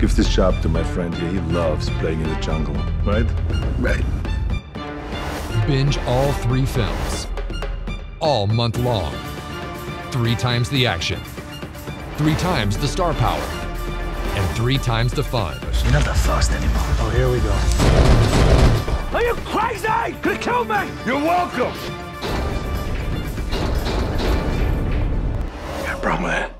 Give this job to my friend here. He loves playing in the jungle, right? Right. Binge all three films. All month long. Three times the action. Three times the star power. And three times the fun. You're not that fast anymore. Oh, here we go. Are you crazy? Could have killed me! You're welcome! You're a problem with.